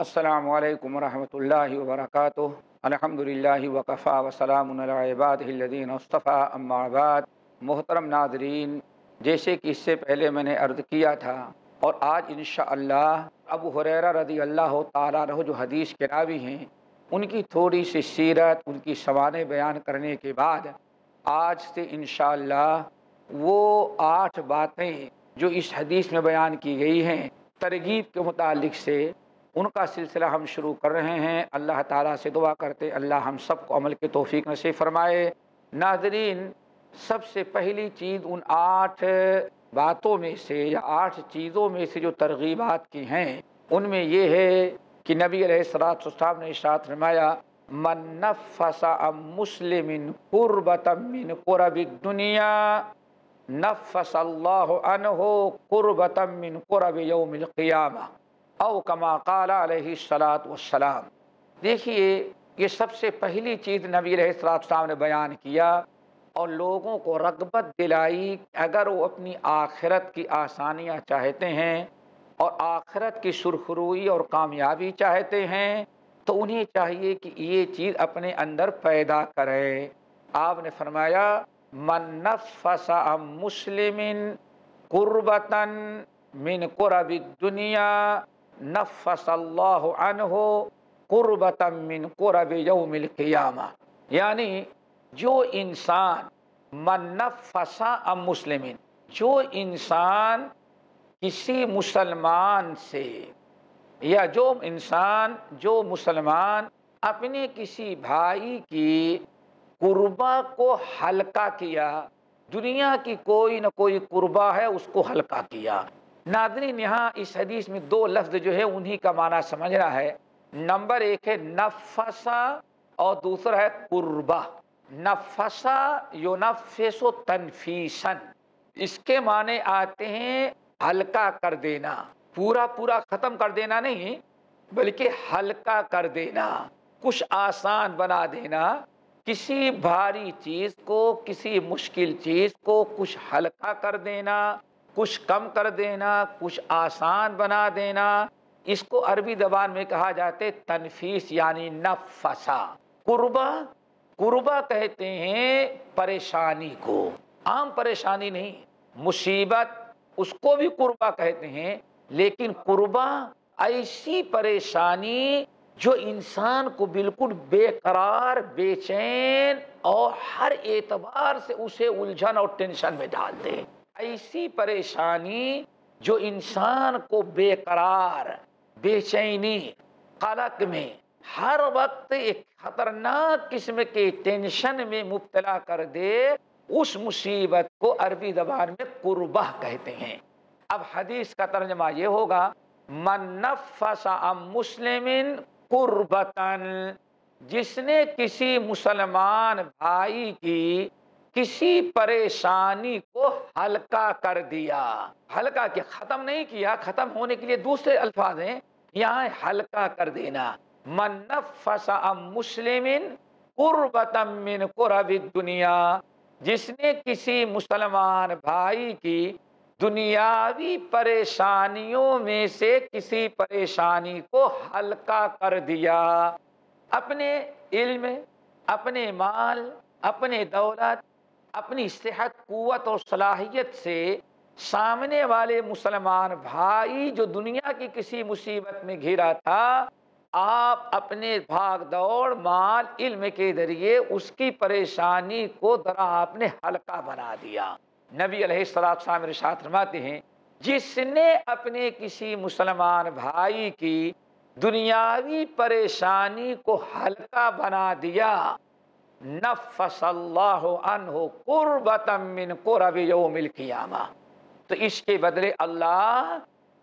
السلام علیکم ورحمۃ اللہ وبرکاتہ۔ الحمد للہ وقفا وسلام العباد الدین مصطفیٰ اما بعد۔ محترم ناظرین، جیسے کہ اس سے پہلے میں نے عرض کیا تھا، اور آج انشاءاللہ ابو حریرہ رضی اللہ تعالیٰ رہ جو حدیث کے راوی ہیں، ان کی تھوڑی سی سیرت، ان کی سوانح بیان کرنے کے بعد آج سے انشاءاللہ وہ آٹھ باتیں جو اس حدیث میں بیان کی گئی ہیں، ترغیب کے متعلق سے ان کا سلسلہ ہم شروع کر رہے ہیں۔ اللہ تعالیٰ سے دعا کرتے، اللہ ہم سب کو عمل کے توفیق نصیب فرمائے۔ ناظرین، سب سے پہلی چیز ان آٹھ باتوں میں سے یا آٹھ چیزوں میں سے جو ترغیبات کی ہیں، ان میں یہ ہے کہ نبی علیہ السلاط نے اشاعت فرمایا، من نفس مسلم قربت من قرب دنیا نفس اللہ عنہ قربت من قرب یوم القیامہ. او کما قال علیہ السلاۃ والسلام۔ دیکھیے، یہ سب سے پہلی چیز نبی علیہ السلاط صاحب نے بیان کیا اور لوگوں کو رغبت دلائی اگر وہ اپنی آخرت کی آسانیاں چاہتے ہیں اور آخرت کی سرخروئی اور کامیابی چاہتے ہیں، تو انہیں چاہیے کہ یہ چیز اپنے اندر پیدا کرے۔ آپ نے فرمایا، من نفس مسلم قربتاً من قرب دنیا نفس اللہ عنہ قربت من قرب یوم القیامہ۔ یعنی جو انسان، من نفسا ام مسلمین جو انسان کسی مسلمان سے یا جو انسان، جو مسلمان اپنے کسی بھائی کی قربہ کو ہلکا کیا، دنیا کی کوئی نہ کوئی قربہ ہے اس کو ہلکا کیا۔ ناظرین، یہاں اس حدیث میں دو لفظ جو ہے انہی کا معنی سمجھنا ہے۔ نمبر ایک ہے نفسا اور دوسرا ہے قربہ نفسا یو نفس و تنفیسن اس کے معنی آتے ہیں ہلکا کر دینا۔ پورا پورا ختم کر دینا نہیں، بلکہ ہلکا کر دینا۔ کچھ آسان بنا دینا۔ کسی بھاری چیز کو، کسی مشکل چیز کو کچھ ہلکا کر دینا۔ کچھ کم کر دینا، کچھ آسان بنا دینا۔ اس کو عربی زبان میں کہا جاتے تنفیس یعنی نفسا۔ قربا قربا کہتے ہیں پریشانی کو۔ عام پریشانی نہیں، مصیبت، اس کو بھی قربا کہتے ہیں۔ لیکن قربا ایسی پریشانی جو انسان کو بالکل بے قرار بے چین اور ہر اعتبار سے اسے الجھن اور ٹینشن میں ڈال دے۔ ایسی پریشانی جو انسان کو بے قرار بے چینی، قلق میں، ہر وقت ایک خطرناک قسم کے ٹینشن میں مبتلا کر دے، اس مصیبت کو عربی زبان میں قربہ کہتے ہیں۔ اب حدیث کا ترجمہ یہ ہوگا، من نفس ام مسلم قربتن جس نے کسی مسلمان بھائی کی کسی پریشانی کو ہلکا کر دیا۔ ہلکا کے ختم نہیں کیا، ختم ہونے کے لیے دوسرے الفاظ ہیں۔ یہاں ہلکا کر دینا۔ من نفس ام مسلم من قرب دنیا جس نے کسی مسلمان بھائی کی دنیاوی پریشانیوں میں سے کسی پریشانی کو ہلکا کر دیا۔ اپنے علم، اپنے مال، اپنے دولت اپنی صحت، قوت اور صلاحیت سے سامنے والے مسلمان بھائی جو دنیا کی کسی مصیبت میں گھرا تھا، آپ اپنے بھاگ دوڑ، مال، علم کے ذریعے اس کی پریشانی کو ذرا آپ نے ہلکا بنا دیا۔ نبی علیہ السلام رشاط فرماتے ہیں، جس نے اپنے کسی مسلمان بھائی کی دنیاوی پریشانی کو ہلکا بنا دیا نفس اللہ عنہ قربت من قرب یوم القیامہ۔ تو اس کے بدلے اللہ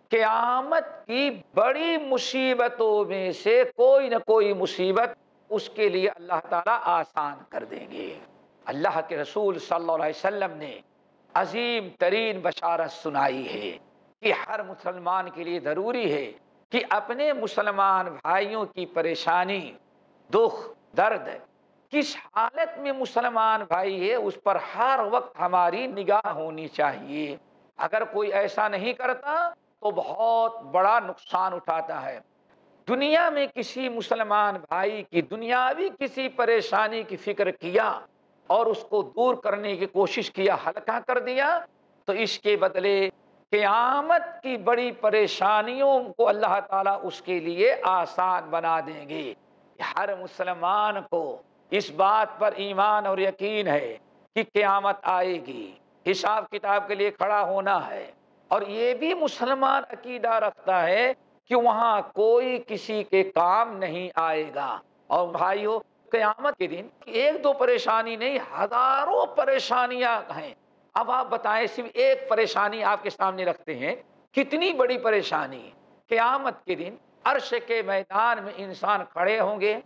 قیامت کی بڑی مصیبتوں میں سے کوئی نہ کوئی مصیبت اس کے لیے اللہ تعالیٰ آسان کر دیں گے۔ اللہ کے رسول صلی اللہ علیہ وسلم نے عظیم ترین بشارت سنائی ہے کہ ہر مسلمان کے لیے ضروری ہے کہ اپنے مسلمان بھائیوں کی پریشانی، دکھ، درد کس حالت میں مسلمان بھائی ہے، اس پر ہر وقت ہماری نگاہ ہونی چاہیے۔ اگر کوئی ایسا نہیں کرتا تو بہت بڑا نقصان اٹھاتا ہے۔ دنیا میں کسی مسلمان بھائی کی، دنیاوی کسی پریشانی کی فکر کیا اور اس کو دور کرنے کی کوشش کیا، ہلکا کر دیا، تو اس کے بدلے قیامت کی بڑی پریشانیوں کو اللہ تعالیٰ اس کے لیے آسان بنا دیں گے۔ ہر مسلمان کو اس بات پر ایمان اور یقین ہے کہ قیامت آئے گی۔ حساب کتاب کے لیے کھڑا ہونا ہے۔ اور یہ بھی مسلمان عقیدہ رکھتا ہے کہ وہاں کوئی کسی کے کام نہیں آئے گا۔ اور بھائیو، قیامت کے دن ایک دو پریشانی نہیں، ہزاروں پریشانیاں ہیں۔ اب آپ بتائیں، صرف ایک پریشانی آپ کے سامنے رکھتے ہیں۔ کتنی بڑی پریشانی؟ قیامت کے دن عرش کے میدان میں انسان کھڑے ہوں گے۔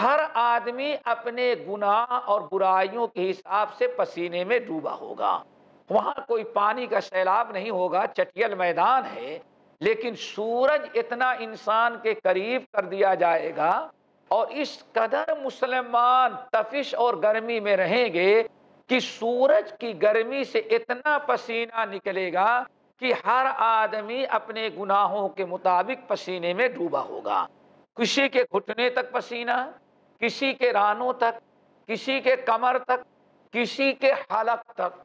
ہر آدمی اپنے گناہ اور برائیوں کے حساب سے پسینے میں ڈوبا ہوگا۔ وہاں کوئی پانی کا سیلاب نہیں ہوگا، چٹیل میدان ہے، لیکن سورج اتنا انسان کے قریب کر دیا جائے گا اور اس قدر مسلمان تفش اور گرمی میں رہیں گے کہ سورج کی گرمی سے اتنا پسینہ نکلے گا کہ ہر آدمی اپنے گناہوں کے مطابق پسینے میں ڈوبا ہوگا۔ کسی کے گھٹنے تک پسینہ، کسی کے رانوں تک، کسی کے کمر تک، کسی کے حلق تک۔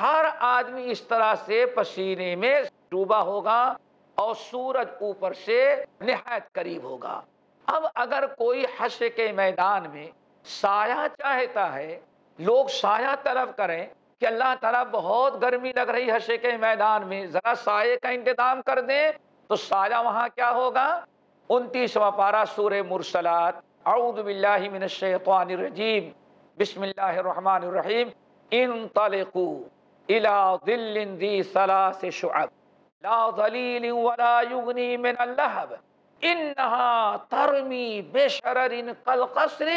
ہر آدمی اس طرح سے پسینے میں ڈوبا ہوگا اور سورج اوپر سے نہایت قریب ہوگا۔ اب اگر کوئی حشر کے میدان میں سایہ چاہتا ہے، لوگ سایہ طلب کریں کہ اللہ تعالیٰ بہت گرمی لگ رہی حشر کے میدان میں، ذرا سائے کا انتظام کر دیں تو سایہ وہاں کیا ہوگا؟ انتیسواں پارہ سور مرسلات۔ اعوذ باللہ من الشیطان الرجیم۔ بسم اللہ الرحمن الرحیم۔ انطلقوا الى ظل ذی ثلاث شعب۔ لا ظلیل ولا یغنی من اللہب۔ انہا ترمی بشرر قلقصر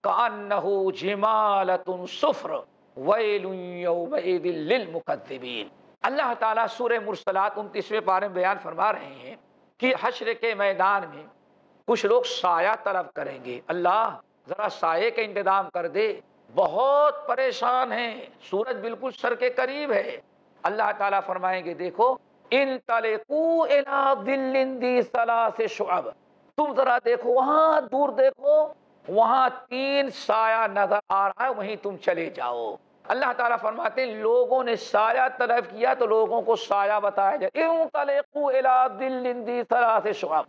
کانہو جمالت صفر۔ ویل یومئذ للمکذبین۔ اللہ تعالیٰ سورہ مرسلات انتیسویں پارے میں بیان فرما رہے ہیں۔ کہ حشر کے میدان میں کچھ لوگ سایہ طلب کریں گے۔ اللہ ذرا سائے کا انتظام کر دے۔ بہت پریشان ہیں۔ سورج بالکل سر کے قریب ہے۔ اللہ تعالیٰ فرمائیں گے، دیکھو، ان تلقو الى شعب۔ تم ذرا دیکھو، وہاں دور دیکھو، وہاں تین سایہ نظر آ رہا ہے، وہیں تم چلے جاؤ۔ اللہ تعالیٰ فرماتے ہیں، لوگوں نے سایہ طلب کیا تو لوگوں کو سایہ بتایا جائے۔ ان تلقو شعب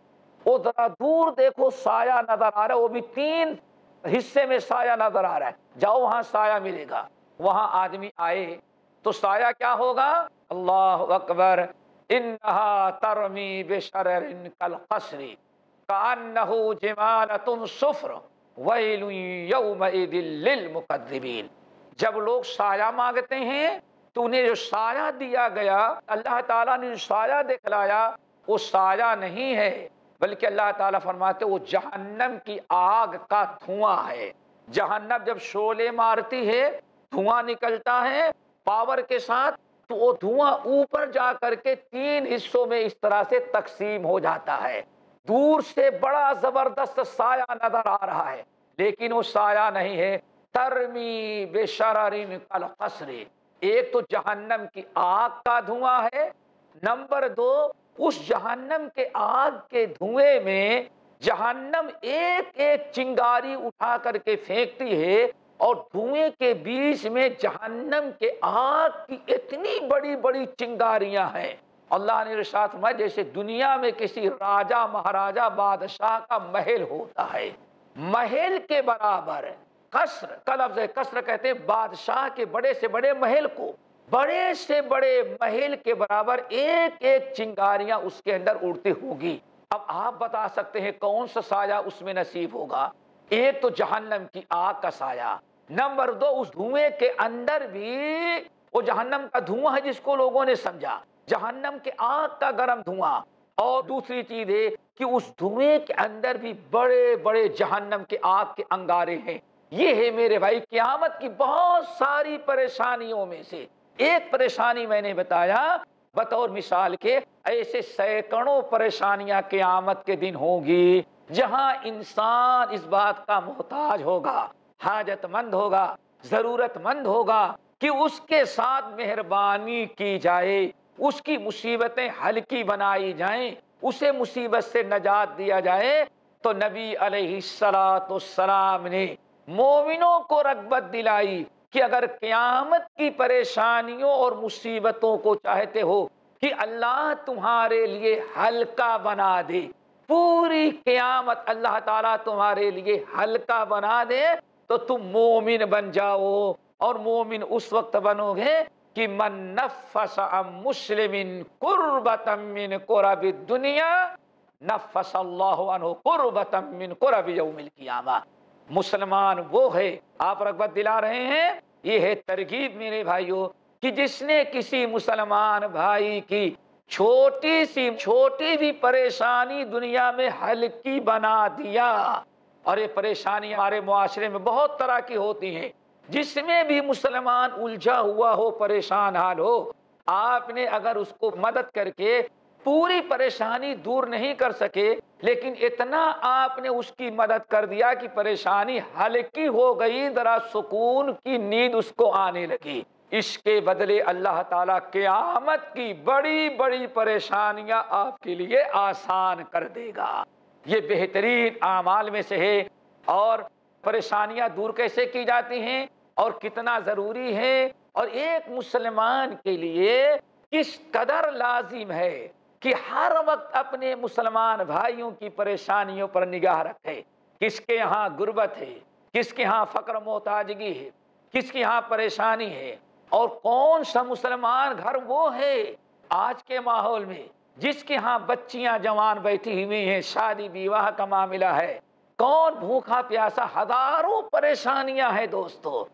وہ ذرا دور دیکھو، سایہ نظر آ رہا ہے، وہ بھی تین حصے میں سایہ نظر آ رہا ہے۔ جاؤ، وہاں سایہ ملے گا۔ وہاں آدمی آئے، تو سایہ کیا ہوگا؟ اللہ اکبر۔ انہا ترمی بشرر کل کالقصر کانہو جمالت صفر۔ ویل یومئذ للمکذبین۔ جب لوگ سایہ مانگتے ہیں تو انہیں جو سایہ دیا گیا، اللہ تعالیٰ نے جو سایہ دکھلایا، وہ سایہ نہیں ہے، بلکہ اللہ تعالیٰ فرماتے وہ جہنم کی آگ کا دھواں ہے۔ جہنم جب شولے مارتی ہے، دھواں نکلتا ہے پاور کے ساتھ، تو وہ دھواں اوپر جا کر کے تین حصوں میں اس طرح سے تقسیم ہو جاتا ہے۔ دور سے بڑا زبردست سایہ نظر آ رہا ہے، لیکن وہ سایہ نہیں ہے۔ ترمی بے شرارین قصر۔ ایک تو جہنم کی آگ کا دھواں ہے، نمبر دو، اس جہنم کے آگ کے دھوئے میں جہنم ایک ایک چنگاری اٹھا کر کے پھینکتی ہے اور دھوئیں کے بیچ میں جہنم کے آگ کی اتنی بڑی بڑی چنگاریاں ہیں۔ اللہ نے رشاد میں جیسے دنیا میں کسی راجہ، مہاراجہ، بادشاہ کا محل ہوتا ہے، محل کے برابر۔ قصر کلفظ قصر کہتے ہیں بادشاہ کے بڑے سے بڑے محل کو۔ بڑے سے بڑے محل کے برابر ایک ایک چنگاریاں اس کے اندر اڑتی ہوگی۔ اب آپ بتا سکتے ہیں کون سا سایہ اس میں نصیب ہوگا؟ ایک تو جہنم کی آگ کا سایہ۔ نمبر دو، اس دھوئے کے اندر بھی وہ جہنم کا دھواں ہے جس کو لوگوں نے سمجھا۔ جہنم کے آگ کا گرم دھواں۔ اور دوسری چیز ہے کہ اس دھوئے کے اندر بھی بڑے بڑے جہنم کے آگ کے انگارے ہیں۔ یہ ہے میرے بھائی قیامت کی بہت ساری پریشانیوں میں سے ایک پریشانی میں نے بتایا، بطور مثال کے ایسے سینکڑوں پریشانیاں قیامت کے دن ہوگی جہاں انسان اس بات کا محتاج ہوگا، حاجت مند ہوگا، ضرورت مند ہوگا کہ اس کے ساتھ مہربانی کی جائے، اس کی مصیبتیں ہلکی بنائی جائیں، اسے مصیبت سے نجات دیا جائے۔ تو نبی علیہ السلاۃ السلام نے مومنوں کو رغبت دلائی کہ اگر قیامت کی پریشانیوں اور مصیبتوں کو چاہتے ہو کہ اللہ تمہارے لیے ہلکا بنا دے۔ پوری قیامت اللہ تعالیٰ تمہارے لیے ہلکا بنا دے تو تم مومن بن جاؤ اور مومن اس وقت بنو گے کہ من نفس مسلم قربت من قرب دنیا نفس اللہ عنہ قربت من قرب یوم القیامہ۔ مسلمان وہ ہے، آپ رغبت دلا رہے ہیں۔ یہ ہے ترغیب میرے بھائیوں کہ جس نے کسی مسلمان بھائی کی چھوٹی سی، چھوٹی بھی پریشانی دنیا میں ہلکی بنا دیا۔ اور یہ پریشانی ہمارے معاشرے میں بہت طرح کی ہوتی ہیں۔ جس میں بھی مسلمان الجھا ہوا ہو، پریشان حال ہو، آپ نے اگر اس کو مدد کر کے پوری پریشانی دور نہیں کر سکے، لیکن اتنا آپ نے اس کی مدد کر دیا کہ پریشانی ہلکی ہو گئی، ذرا سکون کی نیند اس کو آنے لگی۔ اس کے بدلے اللہ تعالیٰ قیامت کی بڑی بڑی پریشانیاں آپ کے لیے آسان کر دے گا۔ یہ بہترین اعمال میں سے ہے۔ اور پریشانیاں دور کیسے کی جاتی ہیں؟ اور کتنا ضروری ہے اور ایک مسلمان کے لیے کس قدر لازم ہے؟ کہ ہر وقت اپنے مسلمان بھائیوں کی پریشانیوں پر نگاہ رکھے۔ کس کے یہاں غربت ہے؟ کس کے یہاں فقر محتاجگی ہے؟ کس کے یہاں پریشانی ہے؟ اور کون سا مسلمان گھر وہ ہے آج کے ماحول میں جس کے ہاں بچیاں جوان بیٹھی ہوئی ہیں، شادی بیواہ کا معاملہ ہے؟ کون بھوکھا پیاسا ہزاروں پریشانیاں ہیں دوستو؟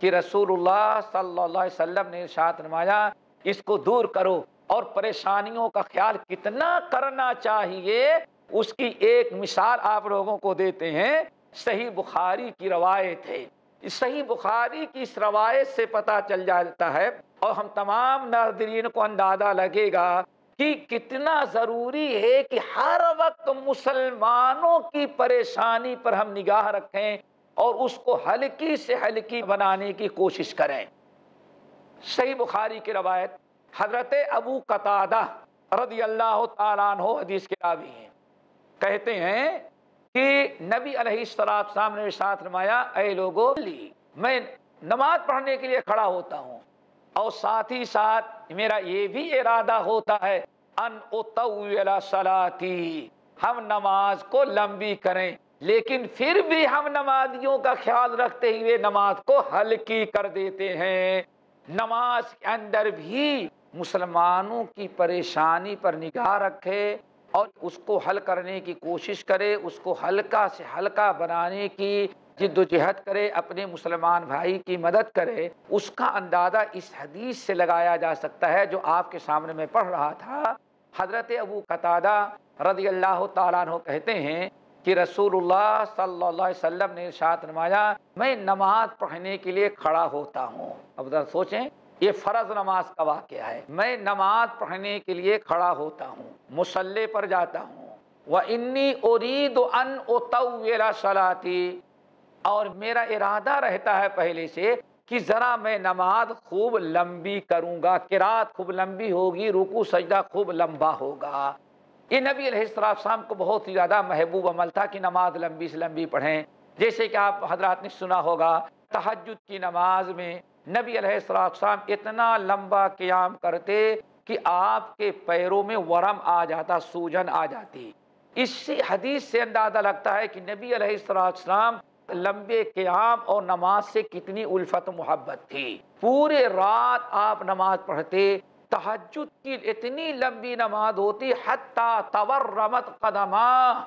کہ رسول اللہ صلی اللہ علیہ وسلم نے ارشاد نمایا اس کو دور کرو۔ اور پریشانیوں کا خیال کتنا کرنا چاہیے، اس کی ایک مثال آپ لوگوں کو دیتے ہیں، صحیح بخاری کی روایت ہے۔ صحیح بخاری کی اس روایت سے پتا چل جاتا ہے اور ہم تمام ناظرین کو اندازہ لگے گا کہ کتنا ضروری ہے کہ ہر وقت مسلمانوں کی پریشانی پر ہم نگاہ رکھیں اور اس کو ہلکی سے ہلکی بنانے کی کوشش کریں۔ صحیح بخاری کی روایت حضرت ابو قطادہ رضی اللہ تعالیٰ عنہ حدیث کے راوی ہیں۔ کہتے ہیں کہ نبی علیہ السلام نے ساتھ نمایا اے لوگو میں نماز پڑھنے کے لیے کھڑا ہوتا ہوں۔ اور ساتھ ہی ساتھ میرا یہ بھی ارادہ ہوتا ہے، ان صلاتی، ہم نماز کو لمبی کریں۔ لیکن پھر بھی ہم نمازیوں کا خیال رکھتے ہوئے نماز کو ہلکی کر دیتے ہیں۔ نماز کے اندر بھی مسلمانوں کی پریشانی پر نگاہ رکھے اور اس کو حل کرنے کی کوشش کرے، اس کو ہلکا سے ہلکا بنانے کی جد و جہد کرے، اپنے مسلمان بھائی کی مدد کرے۔ اس کا اندازہ اس حدیث سے لگایا جا سکتا ہے جو آپ کے سامنے میں پڑھ رہا تھا۔ حضرت ابو قطادہ رضی اللہ تعالیٰ عنہ کہتے ہیں کہ رسول اللہ صلی اللہ علیہ وسلم نے ارشاد نمایا میں نماز پڑھنے کے لیے کھڑا ہوتا ہوں۔ اب ذرا سوچیں یہ فرض نماز کا واقعہ ہے۔ میں نماز پڑھنے کے لیے کھڑا ہوتا ہوں مسلح پر جاتا ہوں۔ وہ انی ارید ان صلاتی۔ اور میرا ارادہ رہتا ہے پہلے سے کہ ذرا میں نماز خوب لمبی کروں گا کراط خوب لمبی ہوگی رکو سجدہ خوب لمبا ہوگا۔ یہ نبی علیہ السلام کو بہت زیادہ محبوب عمل تھا کہ نماز لمبی سے لمبی پڑھیں۔ جیسے کہ آپ حضرات نے سنا ہوگا تحجد کی نماز میں نبی علیہ السلام اتنا لمبا قیام کرتے کہ آپ کے پیروں میں ورم آ جاتا، سوجن آ جاتی۔ اس سے حدیث سے اندازہ لگتا ہے کہ نبی علیہ السلام لمبے قیام اور نماز سے کتنی الفت محبت تھی۔ پورے رات آپ نماز پڑھتے تحجد کی اتنی لمبی نماز ہوتی، حتیٰ تورمت قدمہ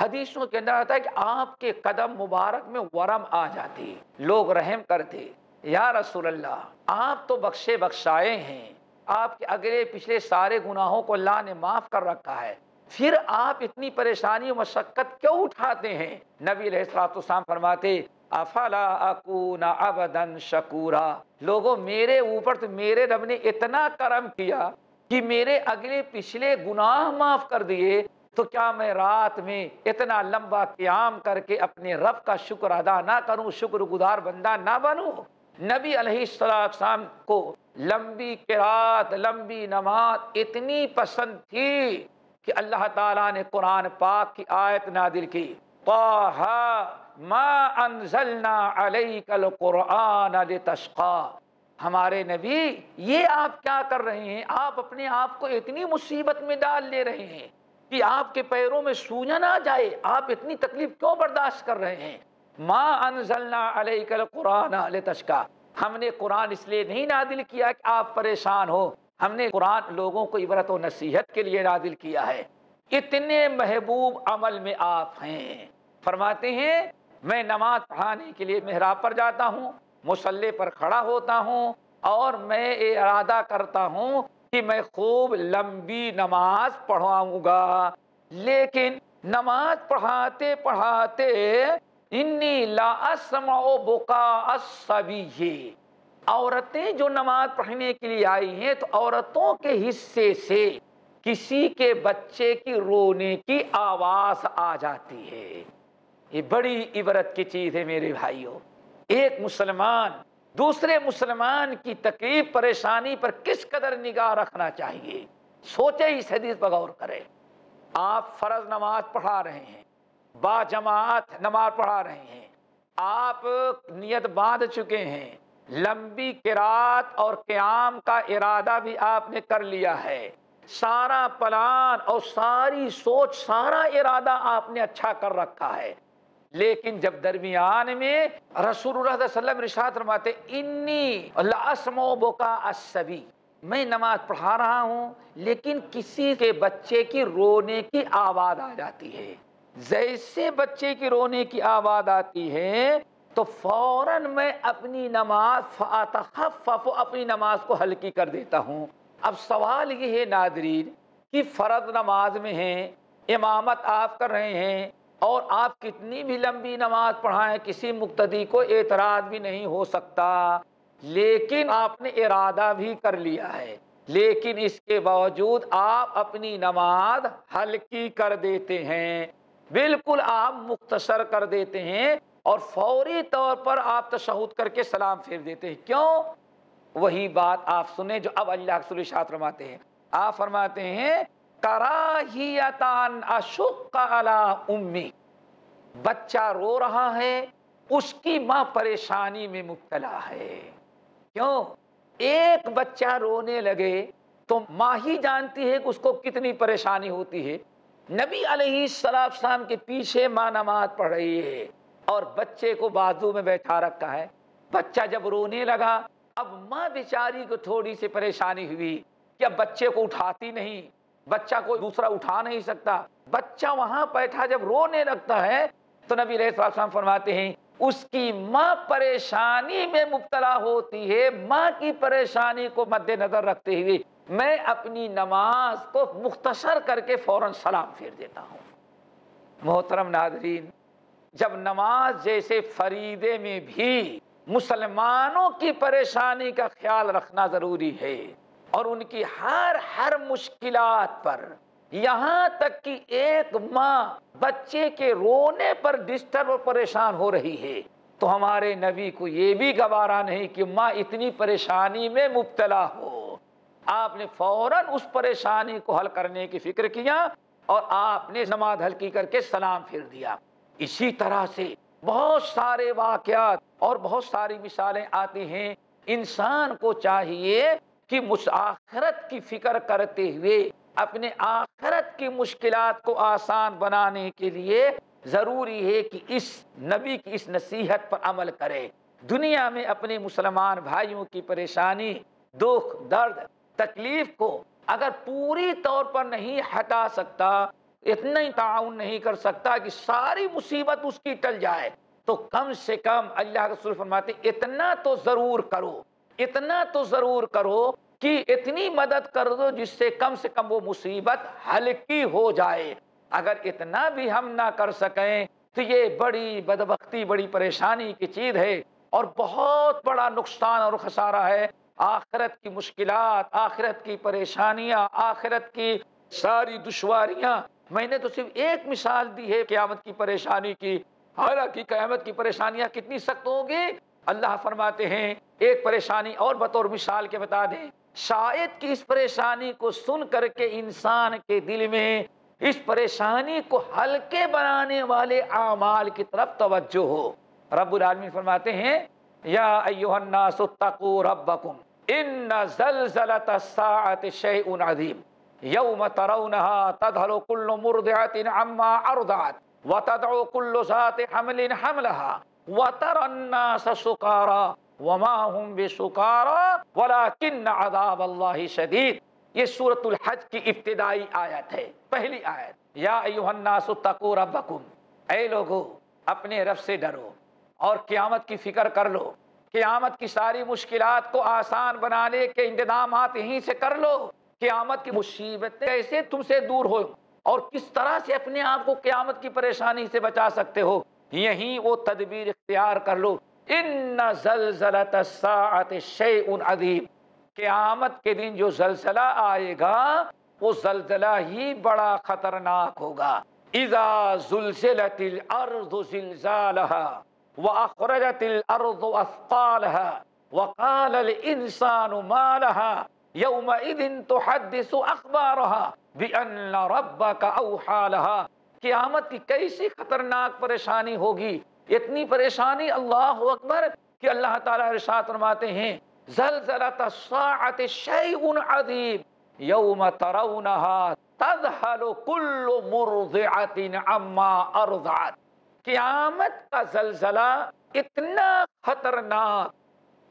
حدیثوں کے اندر آتا ہے کہ آپ کے قدم مبارک میں ورم آ جاتی لوگ رحم کرتے۔ یا رسول اللہ، آپ تو بخشے بخشائے ہیں۔ آپ کے اگلے پچھلے سارے گناہوں کو اللہ نے معاف کر رکھا ہے۔ پھر آپ اتنی پریشانی و مشقت کیوں اٹھاتے ہیں؟ نبی علیہ السلام فرماتے، افلا اکون ابدن شکورا۔ لوگوں، میرے اوپر تو میرے رب نے اتنا کرم کیا کہ میرے اگلے پچھلے گناہ معاف کر دیے۔ تو کیا میں رات میں اتنا لمبا قیام کر کے اپنے رب کا شکر ادا نہ کروں، شکر گزار بندہ نہ بنوں؟ نبی علیہ السلام کو لمبی قرات لمبی نماز اتنی پسند تھی کہ اللہ تعالیٰ نے قرآن پاک کی آیت نادل کی۔ ما انزلنا علیک القرآن لتشقا ہمارے نبی، یہ آپ کیا کر رہے ہیں؟ آپ اپنے آپ کو اتنی مصیبت میں ڈال لے رہے ہیں۔ کہ آپ کے پیروں میں سوجا نہ جائے، آپ اتنی تکلیف کیوں برداشت کر رہے ہیں؟ ما انزلنا علیک القرآن لتشقا۔ ہم نے قرآن اس لیے نہیں نادل کیا کہ آپ پریشان ہو۔ ہم نے قرآن لوگوں کو عبرت و نصیحت کے لیے نادل کیا ہے۔ اتنے محبوب عمل میں آپ ہیں۔ فرماتے ہیں، میں نماز پڑھانے کے لیے محراب پر جاتا ہوں مسلح پر کھڑا ہوتا ہوں اور میں ارادہ کرتا ہوں کہ میں خوب لمبی نماز پڑھاؤں گا۔ لیکن نماز پڑھاتے پڑھاتے انی لا اسمع بکا الصبی۔ عورتیں جو نماز پڑھنے کے لیے آئی ہیں تو عورتوں کے حصے سے کسی کے بچے کی رونے کی آواز آ جاتی ہے۔ یہ بڑی عبرت کی چیز ہے میرے بھائیوں۔ ایک مسلمان دوسرے مسلمان کی تکلیف، پریشانی پر کس قدر نگاہ رکھنا چاہیے؟ سوچے اس حدیث پر غور کرے۔ آپ فرض نماز پڑھا رہے ہیں با جماعت نماز پڑھا رہے ہیں، آپ نیت باندھ چکے ہیں، لمبی قرات اور قیام کا ارادہ بھی آپ نے کر لیا ہے۔ سارا پلان اور ساری سوچ، سارا ارادہ آپ نے اچھا کر رکھا ہے۔ لیکن جب درمیان میں رسول اللہ علیہ وسلم رشاد فرماتے انی لاسم و بکا السبی میں نماز پڑھا رہا ہوں، لیکن کسی کے بچے کی رونے کی آواز آ جاتی ہے۔ جیسے بچے کی رونے کی آواز آتی ہے، تو فوراً میں اپنی نماز، فاتخفف اپنی نماز کو ہلکی کر دیتا ہوں۔ اب سوال یہ ہے ناظرین کہ فرض نماز میں ہیں، امامت آپ کر رہے ہیں اور آپ کتنی بھی لمبی نماز پڑھائیں، کسی مقتدی کو اعتراض بھی نہیں ہو سکتا۔ لیکن آپ نے ارادہ بھی کر لیا ہے۔ لیکن اس کے باوجود آپ اپنی نماز ہلکی کر دیتے ہیں۔ بالکل آپ مختصر کر دیتے ہیں اور فوری طور پر آپ تشہد کر کے سلام پھیر دیتے ہیں۔ کیوں؟ وہی بات آپ سنیں جو اب اللہ کے شاط فرماتے ہیں۔ آپ فرماتے ہیں کراہیتان اشق امی بچہ رو رہا ہے، اس کی ماں پریشانی میں مبتلا ہے۔ کیوں؟ ایک بچہ رونے لگے تو ماں ہی جانتی ہے کہ اس کو کتنی پریشانی ہوتی ہے۔ نبی علیہ السلام کے پیچھے ماں نماز پڑھ رہی ہے اور بچے کو بازو میں بیٹھا رکھا ہے۔ بچہ جب رونے لگا، اب ماں بیچاری کو تھوڑی سی پریشانی ہوئی کہ اب بچے کو اٹھاتی نہیں۔ بچہ کو دوسرا اٹھا نہیں سکتا۔ بچہ وہاں بیٹھا جب رونے لگتا ہے، تو نبی علیہ السلام فرماتے ہیں، اس کی ماں پریشانی میں مبتلا ہوتی ہے۔ ماں کی پریشانی کو مد نظر رکھتے ہوئے میں اپنی نماز کو مختصر کر کے فوراً سلام پھیر دیتا ہوں۔ محترم ناظرین، جب نماز جیسے فریدے میں بھی مسلمانوں کی پریشانی کا خیال رکھنا ضروری ہے۔ اور ان کی ہر ہر مشکلات پر، یہاں تک کہ ایک ماں بچے کے رونے پر ڈسٹرب اور پریشان ہو رہی ہے۔ تو ہمارے نبی کو یہ بھی گوارا نہیں کہ ماں اتنی پریشانی میں مبتلا ہو۔ آپ نے فوراً اس پریشانی کو حل کرنے کی فکر کیا اور آپ نے نماز ہلکی کر کے سلام پھر دیا۔ اسی طرح سے بہت سارے واقعات اور بہت ساری مثالیں آتی ہیں۔ انسان کو چاہیے کہ آخرت کی فکر کرتے ہوئے اپنے آخرت کی مشکلات کو آسان بنانے کے لیے ضروری ہے کہ اس نبی کی اس نصیحت پر عمل کرے۔ دنیا میں اپنے مسلمان بھائیوں کی پریشانی، دکھ، درد، تکلیف کو اگر پوری طور پر نہیں ہٹا سکتا، اتنا ہی تعاون نہیں کر سکتا کہ ساری مصیبت اس کی ٹل جائے۔ تو کم سے کم اللہ رسول فرماتے اتنا تو ضرور کرو۔ اتنا تو ضرور کرو کہ اتنی مدد کر دو جس سے کم سے کم وہ مصیبت ہلکی ہو جائے۔ اگر اتنا بھی ہم نہ کر سکیں تو یہ بڑی بدبختی، بڑی پریشانی کی چیز ہے اور بہت بڑا نقصان اور خسارہ ہے۔ آخرت کی مشکلات، آخرت کی پریشانیاں، آخرت کی ساری دشواریاں۔ میں نے تو صرف ایک مثال دی ہے، قیامت کی پریشانی کی۔ حالانکہ قیامت کی پریشانیاں کتنی سخت ہوں گی؟ اللہ فرماتے ہیں، ایک پریشانی اور بطور مثال کے بتا دیں۔ شاید کی اس پریشانی کو سن کر کے انسان کے دل میں اس پریشانی کو ہلکے بنانے والے اعمال کی طرف توجہ ہو۔ رب العالمین فرماتے ہیں، یا ایوہ الناس اتقوا ربکم ان زلزلت الساعت شیء عظیم۔ یوم ترونها تدھل کل مرضعت عما ارضعت وتدعو كل ذات حمل حملها وترى الناس سكارى وما هم بسكارى ولكن عذاب الله شديد۔ یہ سورة الحج کی ابتدائی آیت ہے، پہلی آیت۔ یا ایوہ الناس اتقوا ربکم۔ اے لوگو، اپنے رب سے ڈرو اور قیامت کی فکر کر لو۔ قیامت کی ساری مشکلات کو آسان بنانے کے انتظامات یہیں سے کر لو۔ قیامت کی مصیبتیں کیسے تم سے دور ہو اور کس طرح سے اپنے آپ کو قیامت کی پریشانی سے بچا سکتے ہو۔ یہی وہ تدبیر اختیار کر لو۔ ان زلزلت الساعت شیء عظیم۔ قیامت کے دن جو زلزلہ آئے گا، وہ زلزلہ ہی بڑا خطرناک ہوگا۔ اذا زلزلت الارض زلزالها واخرجت الارض اثقالها وقال الانسان ما لها يومئذ تحدث اخبارها بِأَنَّ رَبَّكَ أَوْحَى لَهَا۔ قیامت کی کیسی خطرناک پریشانی ہوگی؟ اتنی پریشانی اللہ اکبر کہ اللہ تعالیٰ ارشاد فرماتے ہیں زلزلت الساعت شیء عظیم، یوم ترونها تذہل کل مرضعت عما ارضعت۔ قیامت کا زلزلہ اتنا خطرناک،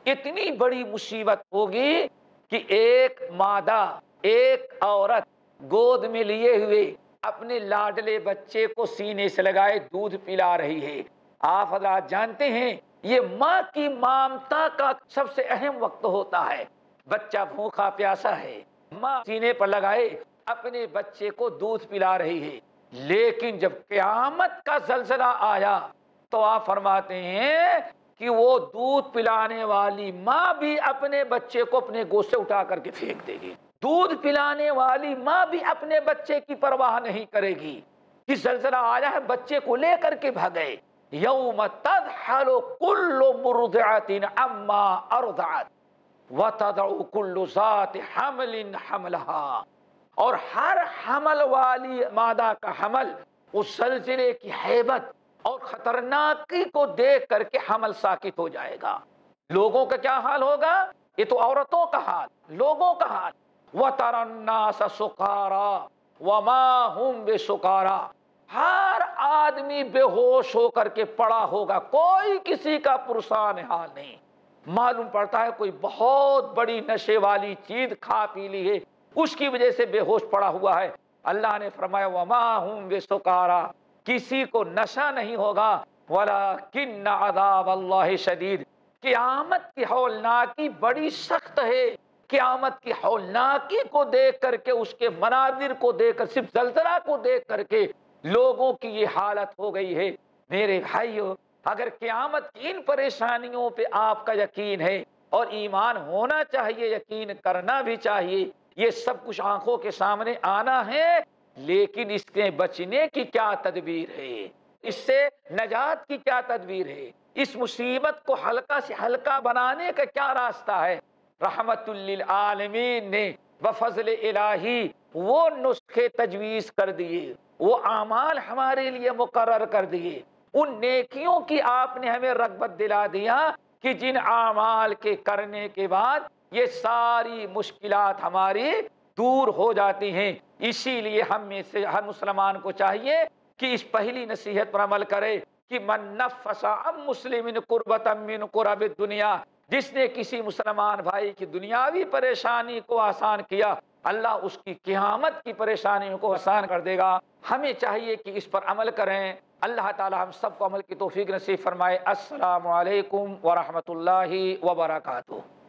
اتنی بڑی مصیبت ہوگی کہ ایک مادہ، ایک عورت گود میں لیے ہوئے اپنے لاڈلے بچے کو سینے سے لگائے دودھ پلا رہی ہے۔ آپ حضرات جانتے ہیں، یہ ماں کی مامتا کا سب سے اہم وقت ہوتا ہے۔ بچہ بھوکا پیاسا ہے۔ ماں سینے پر لگائے اپنے بچے کو دودھ پلا رہی ہے۔ لیکن جب قیامت کا زلزلہ آیا تو آپ فرماتے ہیں کہ وہ دودھ پلانے والی ماں بھی اپنے بچے کو اپنے گوشت سے اٹھا کر کے پھینک دے گی۔ دودھ پلانے والی ماں بھی اپنے بچے کی پرواہ نہیں کرے گی۔ کہ زلزلہ آیا ہے، بچے کو لے کر کے بھگے یوم تدحل کل مرضعت اما ارضعت وتدعو کل ذات حمل حملها اور ہر حمل والی مادہ کا حمل، اس زلزلے کی حیبت اور خطرناکی کو دیکھ کر کے حمل ساکت ہو جائے گا۔ لوگوں کا کیا حال ہوگا؟ یہ تو عورتوں کا حال، لوگوں کا حال۔ وَتَرَ النَّاسَ سُقَارَا وَمَا هُمْ بِسُقَارَا ہر آدمی بے ہوش ہو کر کے پڑا ہوگا، کوئی کسی کا پرسان حال نہیں۔ معلوم پڑتا ہے کوئی بہت بڑی نشے والی چیز کھا پی لی ہے، اس کی وجہ سے بے ہوش پڑا ہوا ہے۔ اللہ نے فرمایا، وَمَا هُمْ بِسُقَارَا کسی کو نشہ نہیں ہوگا۔ وَلَكِنَّ عَذَابَ اللَّهِ شَدِيد قیامت کی ہولناکی بڑی سخت ہے۔ قیامت کی ہولناکی کو دیکھ کر کے، اس کے مناظر کو دیکھ کر، صرف زلزلہ کو دیکھ کر کے لوگوں کی یہ حالت ہو گئی ہے۔ میرے بھائیو، اگر قیامت کی ان پریشانیوں پہ آپ کا یقین ہے اور ایمان ہونا چاہیے، یقین کرنا بھی چاہیے، یہ سب کچھ آنکھوں کے سامنے آنا ہے، لیکن اس کے بچنے کی کیا تدبیر ہے؟ اس سے نجات کی کیا تدبیر ہے؟ اس مصیبت کو ہلکا سے ہلکا بنانے کا کیا راستہ ہے؟ رحمت للعالمین نے بفضل الہی وہ نسخے تجویز کر دیے، وہ اعمال ہمارے لیے مقرر کر دیے۔ ان نیکیوں کی آپ نے ہمیں رغبت دلا دیا کہ جن اعمال کے کرنے کے بعد یہ ساری مشکلات ہماری دور ہو جاتی ہیں۔ اسی لیے ہم میں سے ہر مسلمان کو چاہیے کہ اس پہلی نصیحت پر عمل کرے کہ من نفسا ام مسلم قربت من قرب دنیا جس نے کسی مسلمان بھائی کی دنیاوی پریشانی کو آسان کیا، اللہ اس کی قیامت کی پریشانیوں کو آسان کر دے گا۔ ہمیں چاہیے کہ اس پر عمل کریں۔ اللہ تعالی ہم سب کو عمل کی توفیق نصیب فرمائے۔ السلام علیکم ورحمۃ اللہ وبرکاتہ۔